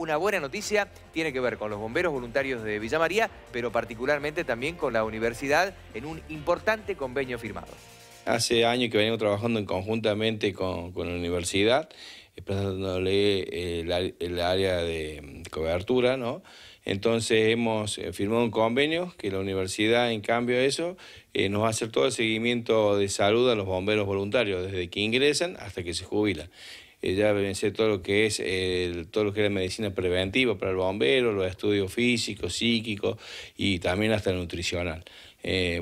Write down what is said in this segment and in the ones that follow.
una buena noticia tiene que ver con los bomberos voluntarios de Villa María, pero particularmente también con la universidad en un importante convenio firmado. Hace años que venimos trabajando conjuntamente con, la universidad, prestándole eh, el, área de cobertura, ¿no? Entonces hemos eh, firmado un convenio que la universidad, en cambio de eso, eh, nos va a hacer todo el seguimiento de salud a los bomberos voluntarios, desde que ingresan hasta que se jubilan. Eh, ya todo lo que es todo lo que es medicina preventiva para el bombero, los estudios físicos, psíquicos y también hasta el nutricional.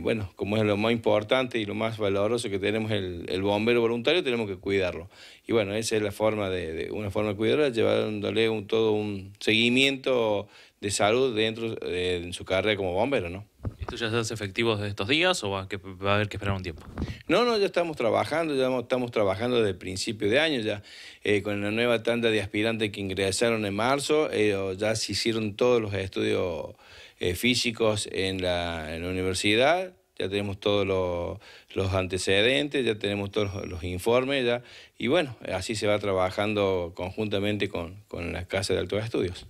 bueno, como es lo más importante y lo más valoroso que tenemos el, el, bombero voluntario, tenemos que cuidarlo. Y bueno, esa es la forma de, una forma de cuidarlo, llevándole un, todo un seguimiento de salud dentro de, su carrera como bombero, ¿no? ¿Esto ya se hace efectivo desde estos días o va, a haber que esperar un tiempo? No, no, ya estamos trabajando, ya estamos trabajando desde principio de año, ya eh, con la nueva tanda de aspirantes que ingresaron en marzo, ya se hicieron todos los estudios eh, físicos en la, universidad, ya tenemos todos los, antecedentes, ya tenemos todos los, informes, ya, y bueno, así se va trabajando conjuntamente con, con la Casa de Altos Estudios.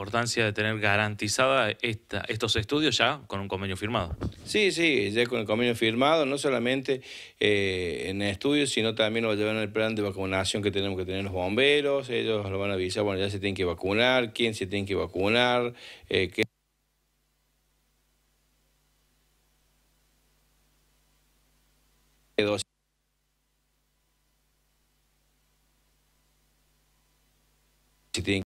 Importancia de tener garantizada esta, estos estudios ya con un convenio firmado. Sí, sí, ya con el convenio firmado, no solamente eh, en estudios, sino también lo llevan el plan de vacunación que tenemos que tener los bomberos, ellos lo van a avisar, bueno, ya se tienen que vacunar, quién se tiene que vacunar, eh, qué dos si tienen